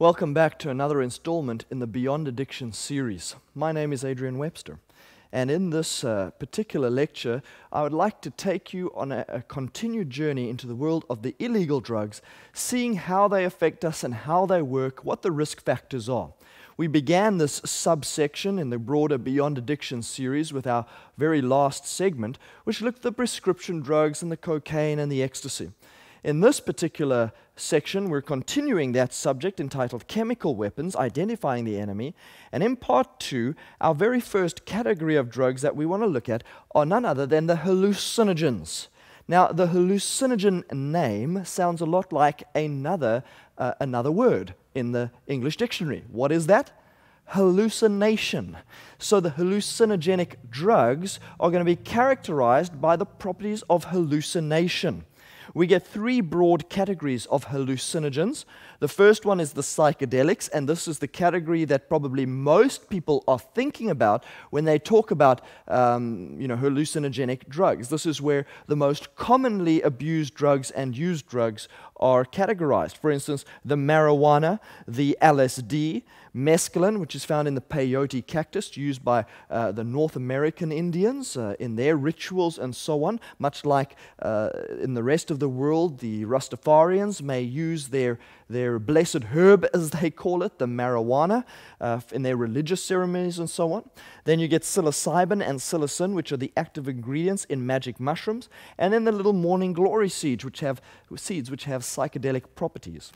Welcome back to another installment in the Beyond Addiction series. My name is Adrian Webster, and in this uh, particular lecture, I would like to take you on a, a continued journey into the world of the illegal drugs, seeing how they affect us and how they work, what the risk factors are. We began this subsection in the broader Beyond Addiction series with our very last segment, which looked at the prescription drugs and the cocaine and the ecstasy. In this particular section, we're continuing that subject entitled Chemical Weapons Identifying the Enemy. And in part two, our very first category of drugs that we want to look at are none other than the hallucinogens. Now, the hallucinogen name sounds a lot like another, uh, another word in the English dictionary. What is that? hallucination. So, the hallucinogenic drugs are going to be characterized by the properties of hallucination we get three broad categories of hallucinogens. The first one is the psychedelics, and this is the category that probably most people are thinking about when they talk about um, you know, hallucinogenic drugs. This is where the most commonly abused drugs and used drugs are categorized. For instance, the marijuana, the LSD, mescaline, which is found in the peyote cactus used by uh, the North American Indians uh, in their rituals and so on. Much like uh, in the rest of the world, the Rastafarians may use their, their blessed herb, as they call it, the marijuana, uh, in their religious ceremonies and so on. Then you get psilocybin and psilocin, which are the active ingredients in magic mushrooms. And then the little morning glory seeds, which have, seeds, which have psychedelic properties.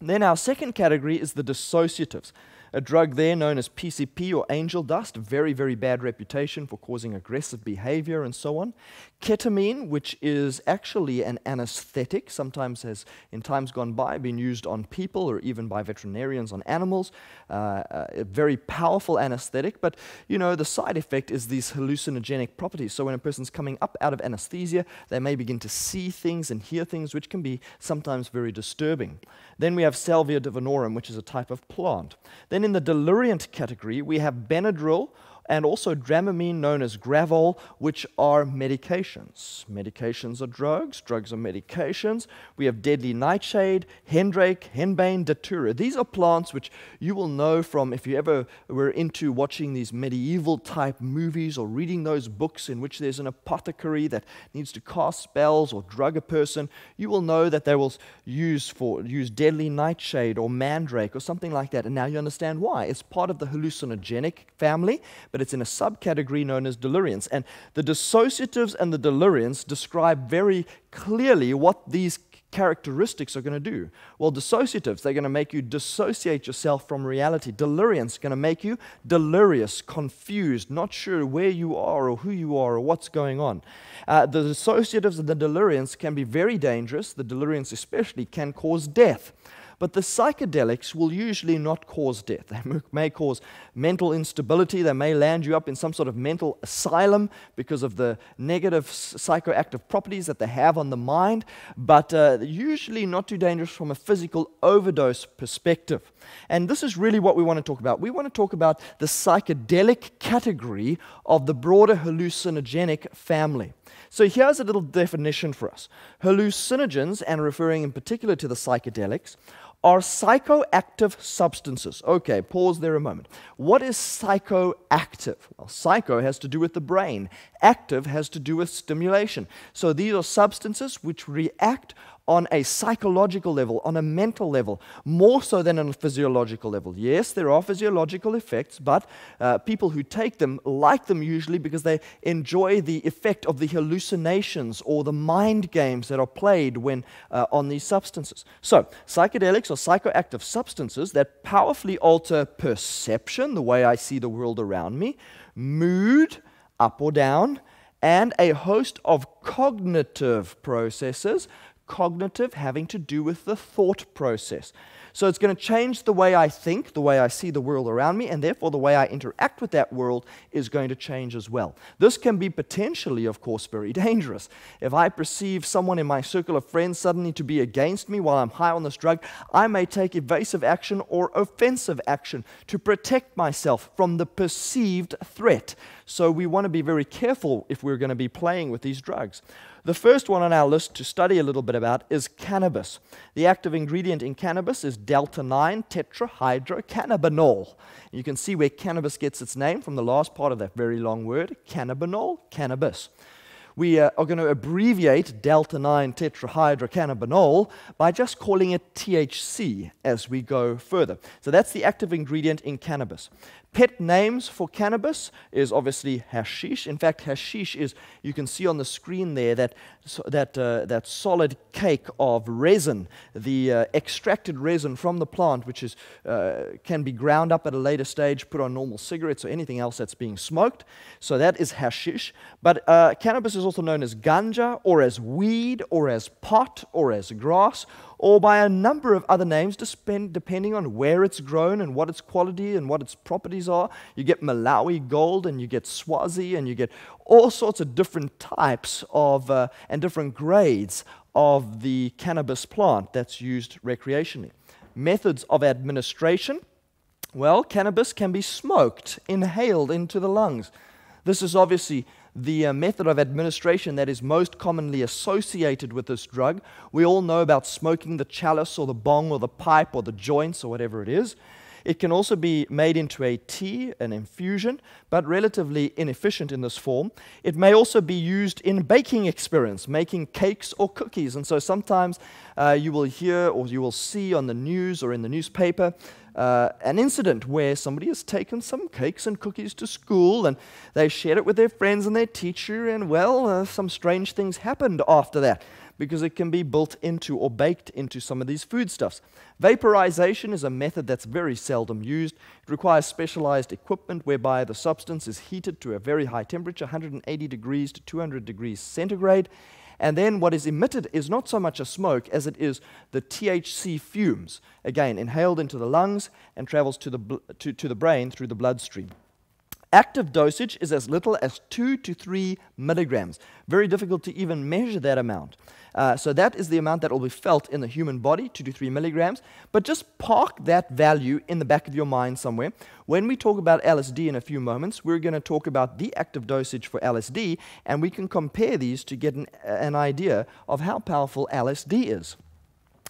Then our second category is the dissociatives a drug there known as PCP or angel dust, very, very bad reputation for causing aggressive behavior and so on. Ketamine, which is actually an anesthetic, sometimes has, in times gone by, been used on people or even by veterinarians on animals. Uh, a very powerful anesthetic, but you know, the side effect is these hallucinogenic properties. So when a person's coming up out of anesthesia, they may begin to see things and hear things, which can be sometimes very disturbing. Then we have Salvia divinorum, which is a type of plant. Then in the deliriant category, we have Benadryl and also Dramamine, known as Gravol, which are medications. Medications are drugs, drugs are medications. We have deadly nightshade, hendrake, henbane, datura. These are plants which you will know from if you ever were into watching these medieval type movies or reading those books in which there's an apothecary that needs to cast spells or drug a person. You will know that they will use for use deadly nightshade or mandrake or something like that. And now you understand why. It's part of the hallucinogenic family, but it's in a subcategory known as deliriants. And the dissociatives and the deliriants describe very clearly what these characteristics are going to do? Well, dissociatives, they're going to make you dissociate yourself from reality. Deliriants are going to make you delirious, confused, not sure where you are or who you are or what's going on. Uh, the dissociatives and the deliriants can be very dangerous. The deliriants, especially, can cause death. But the psychedelics will usually not cause death. They may cause mental instability. They may land you up in some sort of mental asylum because of the negative psychoactive properties that they have on the mind, but uh, usually not too dangerous from a physical overdose perspective. And this is really what we want to talk about. We want to talk about the psychedelic category of the broader hallucinogenic family. So here's a little definition for us. Hallucinogens, and referring in particular to the psychedelics, are psychoactive substances. Okay, pause there a moment. What is psychoactive? Well, psycho has to do with the brain, active has to do with stimulation. So these are substances which react on a psychological level, on a mental level, more so than on a physiological level. Yes, there are physiological effects, but uh, people who take them like them usually because they enjoy the effect of the hallucinations or the mind games that are played when uh, on these substances. So, psychedelics are psychoactive substances that powerfully alter perception, the way I see the world around me, mood, up or down, and a host of cognitive processes cognitive having to do with the thought process. So it's going to change the way I think, the way I see the world around me, and therefore the way I interact with that world is going to change as well. This can be potentially, of course, very dangerous. If I perceive someone in my circle of friends suddenly to be against me while I'm high on this drug, I may take evasive action or offensive action to protect myself from the perceived threat. So we want to be very careful if we're going to be playing with these drugs. The first one on our list to study a little bit about is cannabis. The active ingredient in cannabis is delta 9 tetrahydrocannabinol. You can see where cannabis gets its name from the last part of that very long word, cannabinol, cannabis. We uh, are going to abbreviate delta 9 tetrahydrocannabinol by just calling it THC as we go further. So that's the active ingredient in cannabis. Pet names for cannabis is obviously hashish. In fact, hashish is, you can see on the screen there, that, that, uh, that solid cake of resin, the uh, extracted resin from the plant, which is, uh, can be ground up at a later stage, put on normal cigarettes or anything else that's being smoked. So that is hashish. But uh, cannabis is also known as ganja, or as weed, or as pot, or as grass, or by a number of other names depending on where it's grown and what its quality and what its properties are. You get Malawi gold and you get Swazi and you get all sorts of different types of uh, and different grades of the cannabis plant that's used recreationally. Methods of administration. Well, cannabis can be smoked, inhaled into the lungs. This is obviously the uh, method of administration that is most commonly associated with this drug. We all know about smoking the chalice or the bong or the pipe or the joints or whatever it is. It can also be made into a tea, an infusion, but relatively inefficient in this form. It may also be used in baking experience, making cakes or cookies. And so sometimes uh, you will hear or you will see on the news or in the newspaper uh, an incident where somebody has taken some cakes and cookies to school and they shared it with their friends and their teacher, and well, uh, some strange things happened after that because it can be built into or baked into some of these foodstuffs. Vaporization is a method that's very seldom used. It requires specialized equipment whereby the substance is heated to a very high temperature, 180 degrees to 200 degrees centigrade. And then what is emitted is not so much a smoke as it is the THC fumes, again, inhaled into the lungs and travels to the, to, to the brain through the bloodstream. Active dosage is as little as 2 to 3 milligrams. Very difficult to even measure that amount. Uh, so that is the amount that will be felt in the human body, 2 to 3 milligrams. But just park that value in the back of your mind somewhere. When we talk about LSD in a few moments, we're going to talk about the active dosage for LSD, and we can compare these to get an, an idea of how powerful LSD is.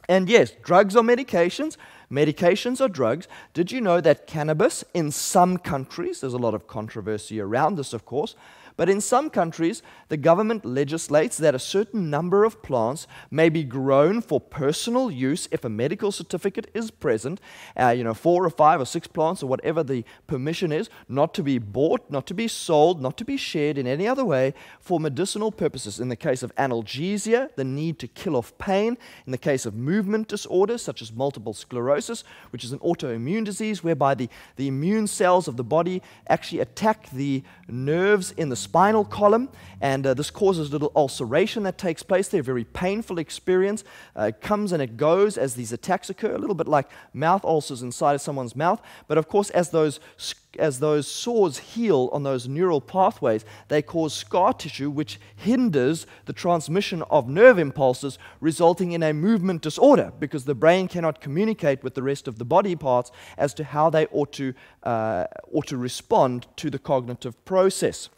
And yes, drugs are medications. Medications or drugs. Did you know that cannabis in some countries, there's a lot of controversy around this, of course, but in some countries, the government legislates that a certain number of plants may be grown for personal use if a medical certificate is present. Uh, you know, four or five or six plants or whatever the permission is, not to be bought, not to be sold, not to be shared in any other way for medicinal purposes. In the case of analgesia, the need to kill off pain. In the case of movement disorders such as multiple sclerosis, which is an autoimmune disease whereby the, the immune cells of the body actually attack the nerves in the spinal column, and uh, this causes little ulceration that takes place there, very painful experience. Uh, it comes and it goes as these attacks occur, a little bit like mouth ulcers inside of someone's mouth. But of course, as those as those sores heal on those neural pathways, they cause scar tissue, which hinders the transmission of nerve impulses, resulting in a movement disorder because the brain cannot communicate with the rest of the body parts as to how they ought to, uh, ought to respond to the cognitive process.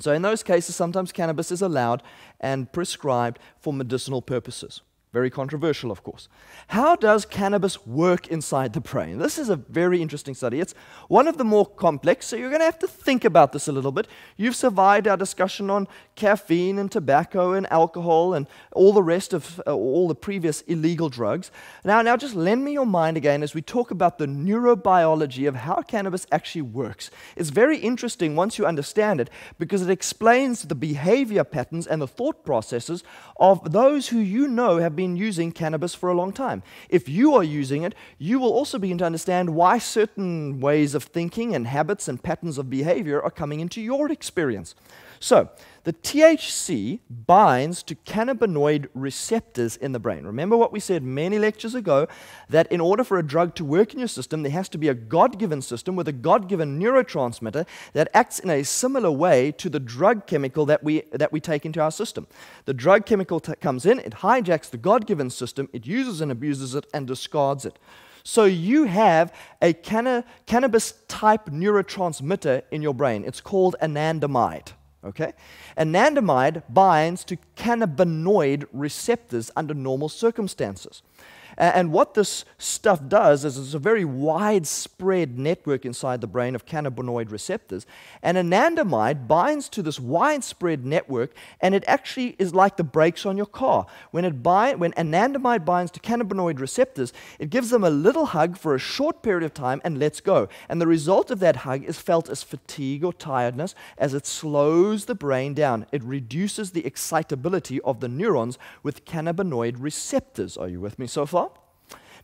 So, in those cases, sometimes cannabis is allowed and prescribed for medicinal purposes. Very controversial, of course. How does cannabis work inside the brain? This is a very interesting study. It's one of the more complex, so you're going to have to think about this a little bit. You've survived our discussion on caffeine and tobacco and alcohol and all the rest of uh, all the previous illegal drugs. Now, now just lend me your mind again as we talk about the neurobiology of how cannabis actually works. It's very interesting once you understand it because it explains the behavior patterns and the thought processes of those who you know have been been using cannabis for a long time. If you are using it, you will also begin to understand why certain ways of thinking and habits and patterns of behavior are coming into your experience. So, the THC binds to cannabinoid receptors in the brain. Remember what we said many lectures ago that in order for a drug to work in your system, there has to be a God given system with a God given neurotransmitter that acts in a similar way to the drug chemical that we, that we take into our system. The drug chemical comes in, it hijacks the God given system, it uses and abuses it, and discards it. So you have a canna- cannabis type neurotransmitter in your brain. It's called anandamide. Okay? Anandamide binds to cannabinoid receptors under normal circumstances. And what this stuff does is it's a very widespread network inside the brain of cannabinoid receptors. And anandamide binds to this widespread network, and it actually is like the brakes on your car. When, it when anandamide binds to cannabinoid receptors, it gives them a little hug for a short period of time and lets go. And the result of that hug is felt as fatigue or tiredness as it slows the brain down. It reduces the excitability of the neurons with cannabinoid receptors. Are you with me so far?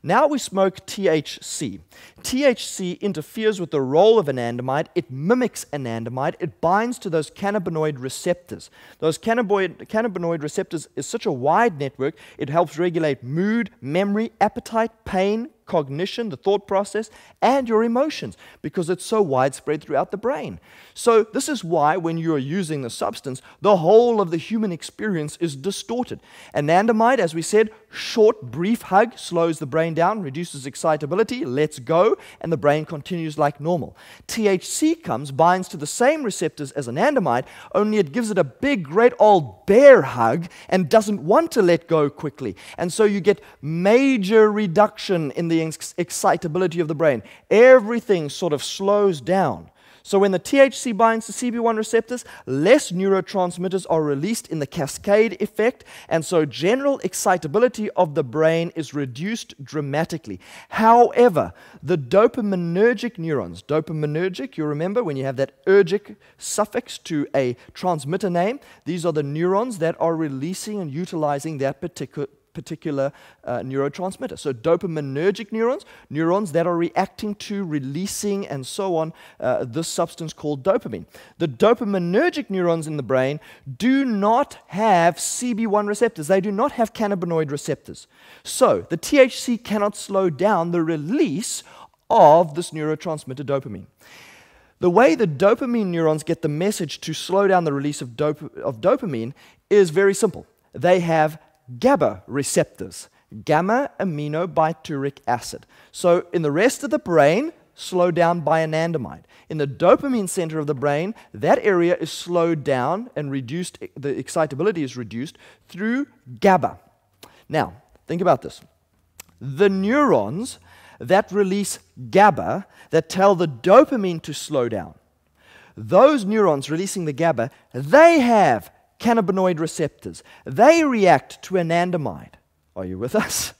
Now we smoke THC. THC interferes with the role of anandamide. It mimics anandamide. It binds to those cannabinoid receptors. Those cannabinoid, cannabinoid receptors is such a wide network, it helps regulate mood, memory, appetite, pain, cognition, the thought process, and your emotions because it's so widespread throughout the brain. So, this is why when you are using the substance, the whole of the human experience is distorted. Anandamide, as we said, short, brief hug slows the brain down, reduces excitability, lets go, and the brain continues like normal. THC comes, binds to the same receptors as anandamide, only it gives it a big, great old bear hug and doesn't want to let go quickly. And so you get major reduction in ex- excitability of the brain. Everything sort of slows down. So, when the THC binds to CB1 receptors, less neurotransmitters are released in the cascade effect, and so general excitability of the brain is reduced dramatically. However, the dopaminergic neurons, dopaminergic, you remember when you have that ergic suffix to a transmitter name, these are the neurons that are releasing and utilizing that particular particular uh, neurotransmitter. So, dopaminergic neurons, neurons that are reacting to, releasing, and so on, uh, this substance called dopamine. The dopaminergic neurons in the brain do not have CB1 receptors, they do not have cannabinoid receptors. So, the THC cannot slow down the release of this neurotransmitter dopamine. The way the dopamine neurons get the message to slow down the release of, dop- of dopamine is very simple. They have GABA receptors, gamma aminobutyric acid. So in the rest of the brain, slowed down by anandamide. In the dopamine center of the brain, that area is slowed down and reduced, the excitability is reduced through GABA. Now, think about this. The neurons that release GABA that tell the dopamine to slow down, those neurons releasing the GABA, they have cannabinoid receptors. They react to anandamide. Are you with us?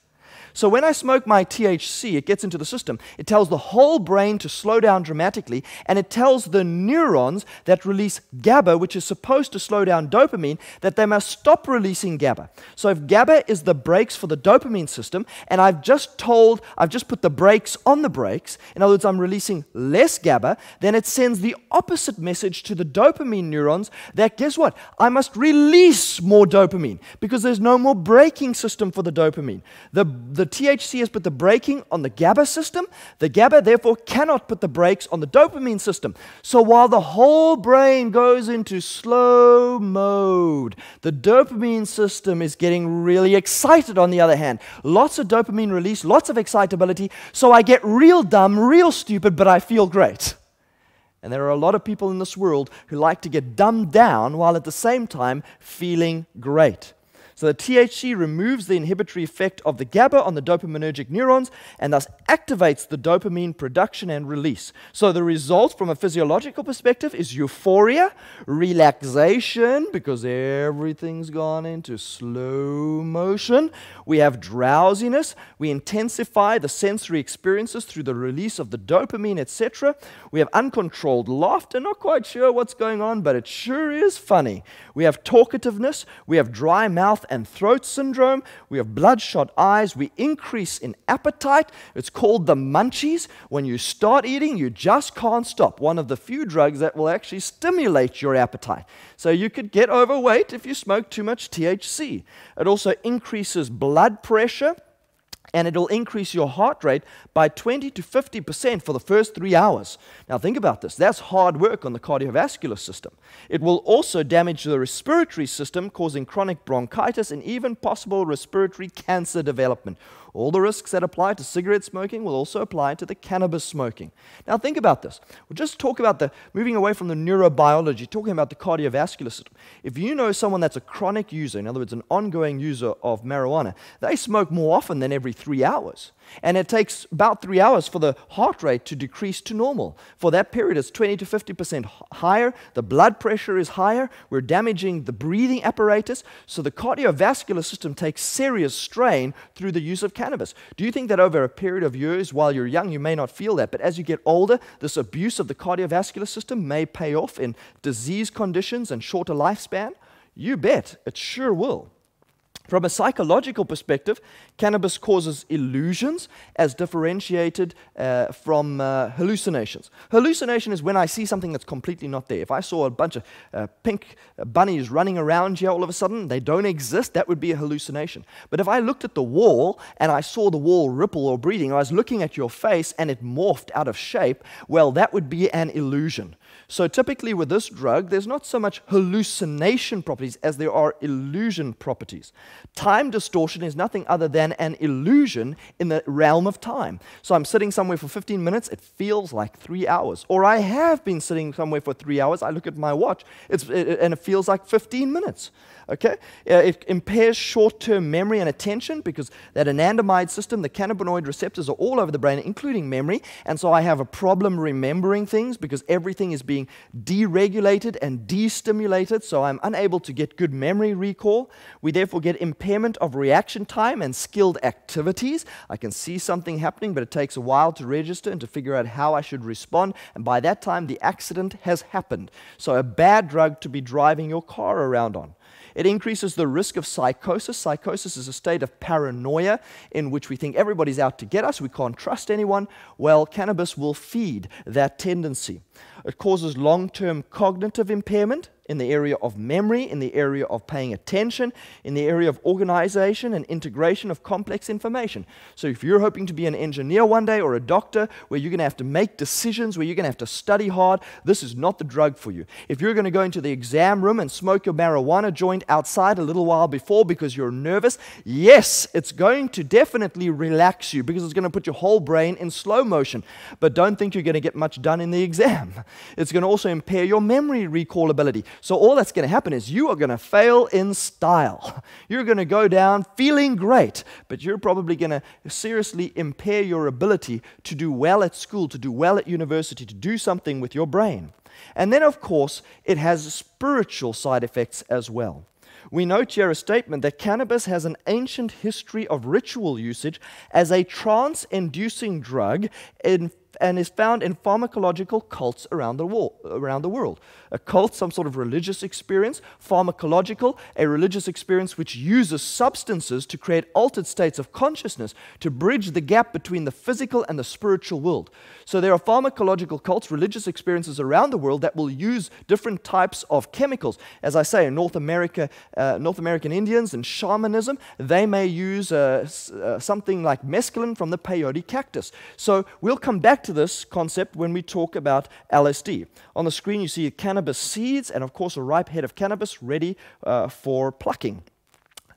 So when I smoke my THC, it gets into the system. It tells the whole brain to slow down dramatically, and it tells the neurons that release GABA, which is supposed to slow down dopamine, that they must stop releasing GABA. So if GABA is the brakes for the dopamine system, and I've just told, I've just put the brakes on the brakes, in other words, I'm releasing less GABA, then it sends the opposite message to the dopamine neurons that guess what? I must release more dopamine because there's no more braking system for the dopamine. The, the the THC has put the braking on the GABA system. The GABA, therefore, cannot put the brakes on the dopamine system. So while the whole brain goes into slow mode, the dopamine system is getting really excited, on the other hand. Lots of dopamine release, lots of excitability. So I get real dumb, real stupid, but I feel great. And there are a lot of people in this world who like to get dumbed down while at the same time feeling great. So the THC removes the inhibitory effect of the GABA on the dopaminergic neurons and thus activates the dopamine production and release. So the result from a physiological perspective is euphoria, relaxation, because everything's gone into slow motion. We have drowsiness. We intensify the sensory experiences through the release of the dopamine, etc. We have uncontrolled laughter, not quite sure what's going on, but it sure is funny. We have talkativeness. We have dry mouth and throat syndrome. We have bloodshot eyes. We increase in appetite. It's called the munchies. When you start eating, you just can't stop. One of the few drugs that will actually stimulate your appetite. So you could get overweight if you smoke too much THC. It also increases blood pressure and it'll increase your heart rate by 20 to 50% for the first three hours. Now, think about this. That's hard work on the cardiovascular system. It will also damage the respiratory system, causing chronic bronchitis and even possible respiratory cancer development. All the risks that apply to cigarette smoking will also apply to the cannabis smoking. Now, think about this. We'll just talk about the moving away from the neurobiology, talking about the cardiovascular system. If you know someone that's a chronic user, in other words, an ongoing user of marijuana, they smoke more often than every three hours. And it takes about three hours for the heart rate to decrease to normal. For that period, it's 20 to 50% higher. The blood pressure is higher. We're damaging the breathing apparatus. So the cardiovascular system takes serious strain through the use of cannabis. Do you think that over a period of years, while you're young, you may not feel that? But as you get older, this abuse of the cardiovascular system may pay off in disease conditions and shorter lifespan? You bet, it sure will. From a psychological perspective, cannabis causes illusions as differentiated uh, from uh, hallucinations. Hallucination is when I see something that's completely not there. If I saw a bunch of uh, pink bunnies running around here all of a sudden, they don't exist, that would be a hallucination. But if I looked at the wall and I saw the wall ripple or breathing, I was looking at your face and it morphed out of shape, well, that would be an illusion. So typically with this drug, there's not so much hallucination properties as there are illusion properties. Time distortion is nothing other than an illusion in the realm of time. So I'm sitting somewhere for 15 minutes, it feels like three hours. Or I have been sitting somewhere for three hours, I look at my watch, it, and it feels like 15 minutes. Okay? Uh, it impairs short term memory and attention because that anandamide system, the cannabinoid receptors are all over the brain, including memory. And so I have a problem remembering things because everything is being deregulated and destimulated. So I'm unable to get good memory recall. We therefore get impairment of reaction time and skilled activities. I can see something happening, but it takes a while to register and to figure out how I should respond. And by that time, the accident has happened. So a bad drug to be driving your car around on. It increases the risk of psychosis. Psychosis is a state of paranoia in which we think everybody's out to get us, we can't trust anyone. Well, cannabis will feed that tendency. It causes long term cognitive impairment in the area of memory, in the area of paying attention, in the area of organization and integration of complex information. So, if you're hoping to be an engineer one day or a doctor where you're going to have to make decisions, where you're going to have to study hard, this is not the drug for you. If you're going to go into the exam room and smoke your marijuana joint outside a little while before because you're nervous, yes, it's going to definitely relax you because it's going to put your whole brain in slow motion. But don't think you're going to get much done in the exam. It's going to also impair your memory recall ability. So, all that's going to happen is you are going to fail in style. You're going to go down feeling great, but you're probably going to seriously impair your ability to do well at school, to do well at university, to do something with your brain. And then, of course, it has spiritual side effects as well. We note here a statement that cannabis has an ancient history of ritual usage as a trance inducing drug in and is found in pharmacological cults around the, wall, around the world. A cult, some sort of religious experience, pharmacological, a religious experience which uses substances to create altered states of consciousness to bridge the gap between the physical and the spiritual world. So there are pharmacological cults, religious experiences around the world that will use different types of chemicals. As I say, in North America, uh, North American Indians and shamanism, they may use uh, uh, something like mescaline from the peyote cactus. So we'll come back to this concept when we talk about LSD. On the screen, you see a cannabis seeds and, of course, a ripe head of cannabis ready uh, for plucking.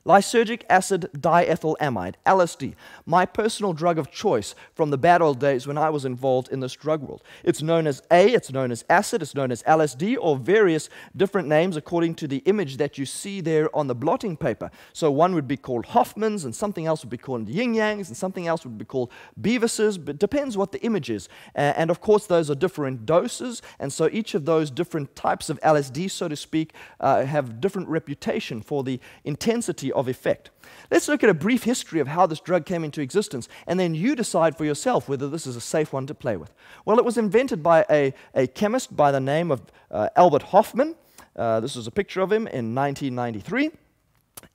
Lysergic acid diethylamide, LSD, my personal drug of choice from the bad old days when I was involved in this drug world. It's known as A, it's known as acid, it's known as LSD, or various different names according to the image that you see there on the blotting paper. So one would be called Hofmann's, and something else would be called Yin Yangs, and something else would be called Beavis's, but it depends what the image is. Uh, and of course, those are different doses, and so each of those different types of LSD, so to speak, uh, have different reputation for the intensity of effect. Let's look at a brief history of how this drug came into existence, and then you decide for yourself whether this is a safe one to play with. Well, it was invented by a, a chemist by the name of uh, Albert Hofmann. Uh, this is a picture of him in 1993.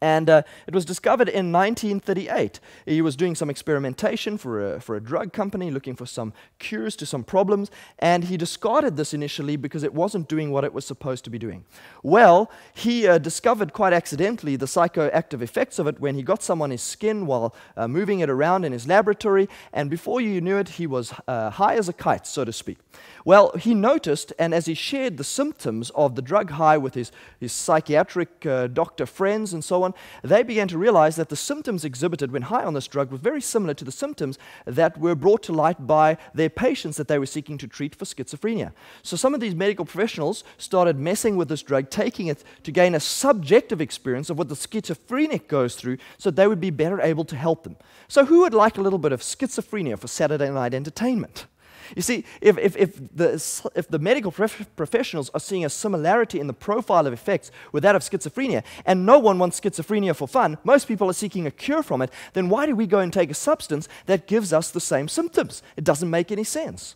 And uh, it was discovered in 1938. He was doing some experimentation for a, for a drug company, looking for some cures to some problems, and he discarded this initially because it wasn't doing what it was supposed to be doing. Well, he uh, discovered quite accidentally the psychoactive effects of it when he got some on his skin while uh, moving it around in his laboratory, and before you knew it, he was uh, high as a kite, so to speak. Well, he noticed, and as he shared the symptoms of the drug high with his, his psychiatric uh, doctor friends and so on, they began to realize that the symptoms exhibited when high on this drug were very similar to the symptoms that were brought to light by their patients that they were seeking to treat for schizophrenia. So some of these medical professionals started messing with this drug, taking it to gain a subjective experience of what the schizophrenic goes through so they would be better able to help them. So, who would like a little bit of schizophrenia for Saturday night entertainment? You see, if, if, if, the, if the medical prof- professionals are seeing a similarity in the profile of effects with that of schizophrenia, and no one wants schizophrenia for fun, most people are seeking a cure from it, then why do we go and take a substance that gives us the same symptoms? It doesn't make any sense.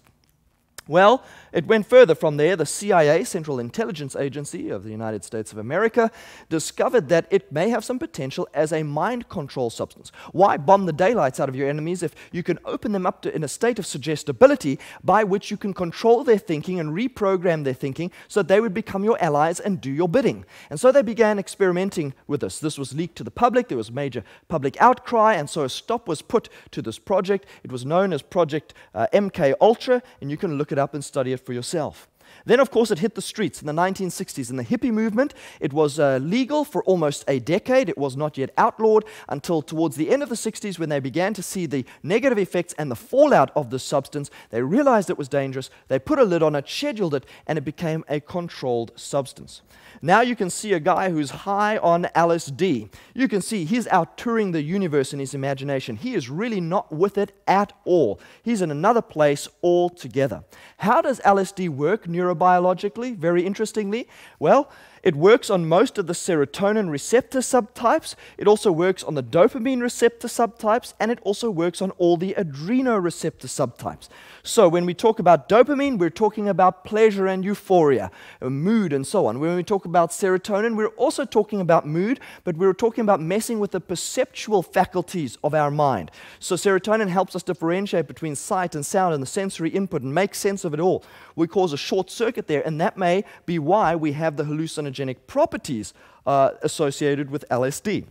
Well, it went further from there. The CIA, Central Intelligence Agency of the United States of America, discovered that it may have some potential as a mind control substance. Why bomb the daylights out of your enemies if you can open them up to, in a state of suggestibility by which you can control their thinking and reprogram their thinking so they would become your allies and do your bidding? And so they began experimenting with this. This was leaked to the public, there was major public outcry, and so a stop was put to this project. It was known as Project uh, MK Ultra, and you can look it up and study it for yourself. Then, of course, it hit the streets in the 1960s. In the hippie movement, it was uh, legal for almost a decade. It was not yet outlawed until towards the end of the 60s when they began to see the negative effects and the fallout of this substance. They realized it was dangerous. They put a lid on it, scheduled it, and it became a controlled substance. Now you can see a guy who's high on LSD. You can see he's out touring the universe in his imagination. He is really not with it at all. He's in another place altogether. How does LSD work neurobiologically? Very interestingly, well, it works on most of the serotonin receptor subtypes. It also works on the dopamine receptor subtypes, and it also works on all the adrenoreceptor subtypes. So when we talk about dopamine, we're talking about pleasure and euphoria, uh, mood, and so on. When we talk about serotonin, we're also talking about mood, but we're talking about messing with the perceptual faculties of our mind. So serotonin helps us differentiate between sight and sound and the sensory input and make sense of it all. We cause a short circuit there, and that may be why we have the hallucinogenic hallucinogenic properties uh, associated with LSD.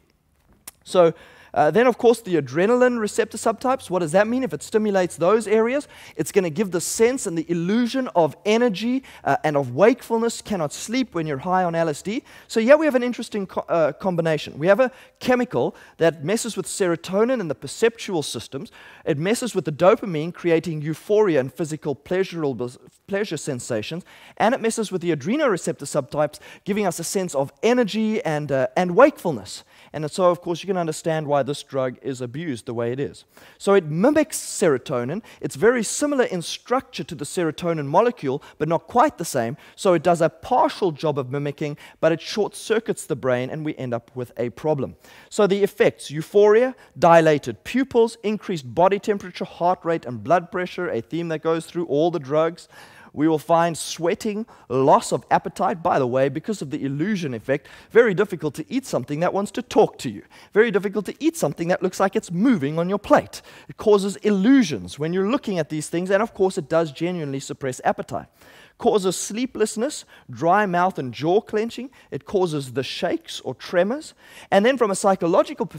So uh, then, of course, the adrenaline receptor subtypes. What does that mean? If it stimulates those areas, it's going to give the sense and the illusion of energy uh, and of wakefulness. Cannot sleep when you're high on LSD. So, yeah, we have an interesting co- uh, combination. We have a chemical that messes with serotonin and the perceptual systems, it messes with the dopamine, creating euphoria and physical pleasurable, pleasure sensations, and it messes with the adrenoreceptor subtypes, giving us a sense of energy and, uh, and wakefulness. And so, of course, you can understand why this drug is abused the way it is. So, it mimics serotonin. It's very similar in structure to the serotonin molecule, but not quite the same. So, it does a partial job of mimicking, but it short circuits the brain, and we end up with a problem. So, the effects euphoria, dilated pupils, increased body temperature, heart rate, and blood pressure, a theme that goes through all the drugs. We will find sweating, loss of appetite. By the way, because of the illusion effect, very difficult to eat something that wants to talk to you. Very difficult to eat something that looks like it's moving on your plate. It causes illusions when you're looking at these things, and of course, it does genuinely suppress appetite causes sleeplessness, dry mouth and jaw clenching. It causes the shakes or tremors. And then, from a psychological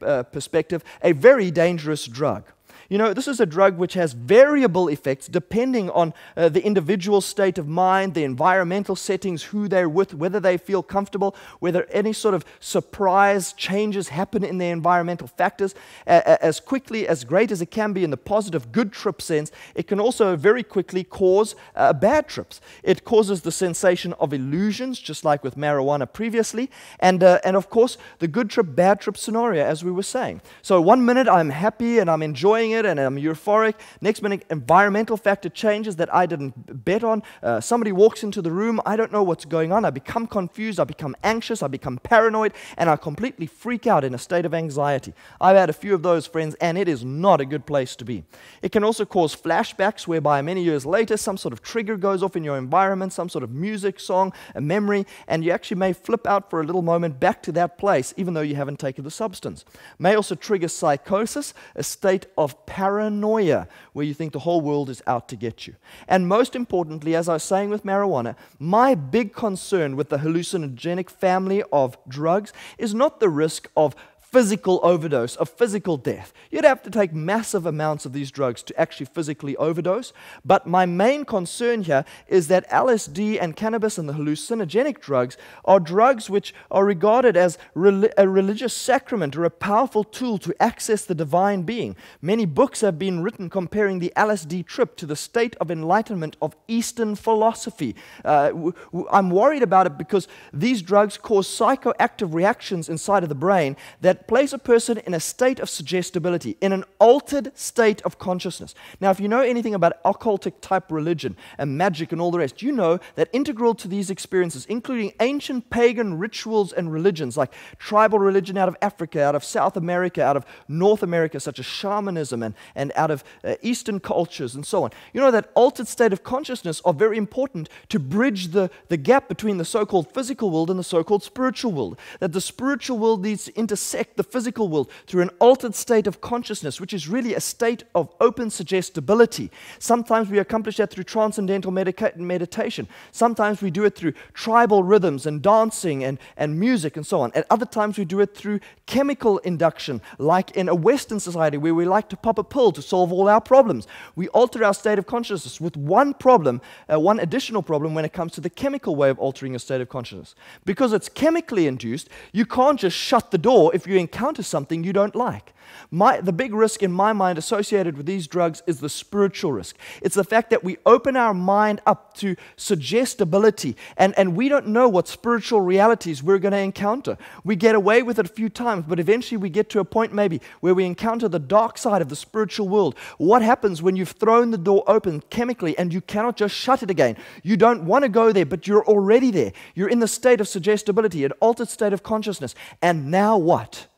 uh, perspective, a very dangerous drug. You know, this is a drug which has variable effects depending on uh, the individual state of mind, the environmental settings, who they're with, whether they feel comfortable, whether any sort of surprise changes happen in their environmental factors. As quickly, as great as it can be in the positive, good trip sense, it can also very quickly cause uh, bad trips. It causes the sensation of illusions, just like with marijuana previously, and, uh, and of course, the good trip, bad trip scenario, as we were saying. So, one minute I'm happy and I'm enjoying it and I'm euphoric. Next minute, environmental factor changes that I didn't bet on. Uh, somebody walks into the room. I don't know what's going on. I become confused. I become anxious. I become paranoid. And I completely freak out in a state of anxiety. I've had a few of those friends, and it is not a good place to be. It can also cause flashbacks whereby many years later, some sort of trigger goes off in your environment, some sort of music, song, a memory, and you actually may flip out for a little moment back to that place, even though you haven't taken the substance. May also trigger psychosis, a state of paranoia where you think the whole world is out to get you. And most importantly, as I was saying with marijuana, my big concern with the hallucinogenic family of drugs is not the risk of physical overdose, of physical death. You'd have to take massive amounts of these drugs to actually physically overdose. But my main concern here is that LSD and cannabis and the hallucinogenic drugs are drugs which are regarded as a religious sacrament or a powerful tool to access the divine being. Many books have been written comparing the LSD trip to the state of enlightenment of Eastern philosophy. Uh, I'm worried about it because these drugs cause psychoactive reactions inside of the brain that place a person in a state of suggestibility, in an altered state of consciousness. Now, if you know anything about occultic type religion and magic and all the rest, you know that integral to these experiences, including ancient pagan rituals and religions like tribal religion out of Africa, out of South America, out of North America, such as shamanism, and, and out of uh, Eastern cultures and so on, you know that altered state of consciousness are very important to bridge the, the gap between the so called physical world and the so called spiritual world. That the spiritual world needs to intersect the physical world through an altered state of consciousness, which is really a state of open suggestibility. Sometimes we accomplish that through transcendental medica- meditation. Sometimes we do it through tribal rhythms and dancing and, and music and so on. At other times we do it through chemical induction, like in a Western society where we like to pop a pill to solve all our problems. We alter our state of consciousness with one problem, uh, one additional problem when it comes to the chemical way of altering a state of consciousness. Because it's chemically induced, you can't just shut the door if you encounter something you don't like. My, the big risk in my mind associated with these drugs is the spiritual risk. It's the fact that we open our mind up to suggestibility and, and we don't know what spiritual realities we're going to encounter. We get away with it a few times, but eventually we get to a point maybe where we encounter the dark side of the spiritual world. What happens when you've thrown the door open chemically and you cannot just shut it again? You don't want to go there, but you're already there. You're in the state of suggestibility, an altered state of consciousness. And now what?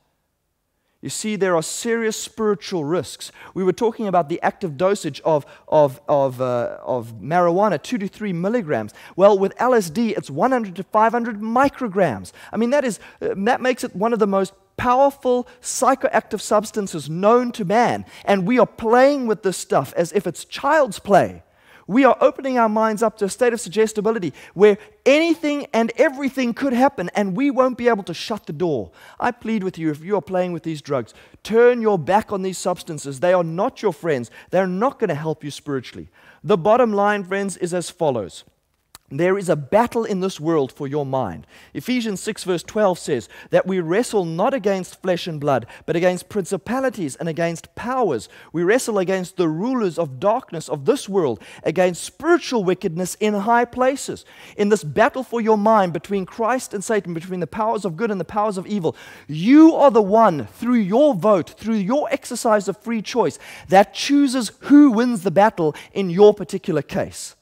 You see, there are serious spiritual risks. We were talking about the active dosage of, of, of, uh, of marijuana, two to three milligrams. Well, with LSD, it's 100 to 500 micrograms. I mean, that, is, uh, that makes it one of the most powerful psychoactive substances known to man. And we are playing with this stuff as if it's child's play. We are opening our minds up to a state of suggestibility where anything and everything could happen and we won't be able to shut the door. I plead with you if you are playing with these drugs, turn your back on these substances. They are not your friends, they're not going to help you spiritually. The bottom line, friends, is as follows. There is a battle in this world for your mind. Ephesians 6, verse 12 says that we wrestle not against flesh and blood, but against principalities and against powers. We wrestle against the rulers of darkness of this world, against spiritual wickedness in high places. In this battle for your mind between Christ and Satan, between the powers of good and the powers of evil, you are the one, through your vote, through your exercise of free choice, that chooses who wins the battle in your particular case.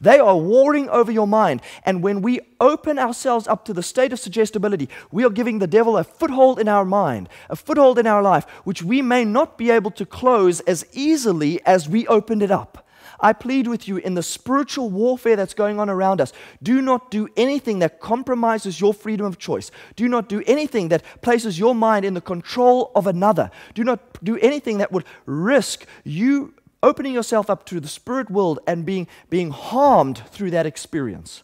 They are warring over your mind. And when we open ourselves up to the state of suggestibility, we are giving the devil a foothold in our mind, a foothold in our life, which we may not be able to close as easily as we opened it up. I plead with you in the spiritual warfare that's going on around us, do not do anything that compromises your freedom of choice. Do not do anything that places your mind in the control of another. Do not do anything that would risk you opening yourself up to the spirit world and being, being harmed through that experience.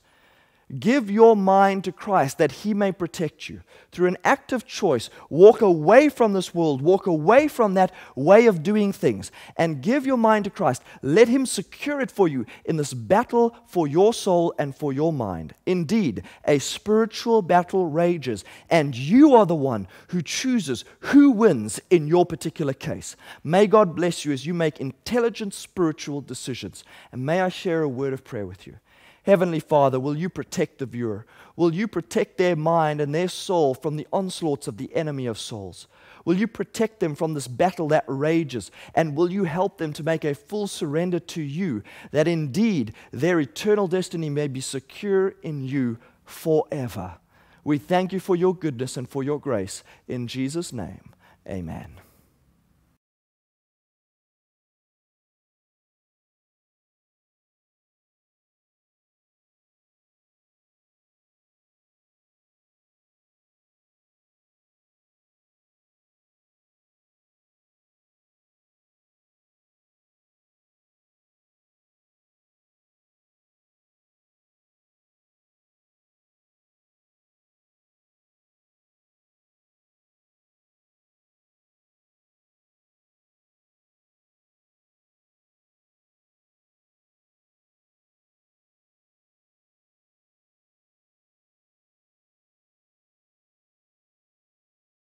Give your mind to Christ that He may protect you. Through an active choice, walk away from this world, walk away from that way of doing things, and give your mind to Christ. Let Him secure it for you in this battle for your soul and for your mind. Indeed, a spiritual battle rages, and you are the one who chooses who wins in your particular case. May God bless you as you make intelligent spiritual decisions. And may I share a word of prayer with you. Heavenly Father, will you protect the viewer? Will you protect their mind and their soul from the onslaughts of the enemy of souls? Will you protect them from this battle that rages? And will you help them to make a full surrender to you, that indeed their eternal destiny may be secure in you forever? We thank you for your goodness and for your grace. In Jesus' name, amen.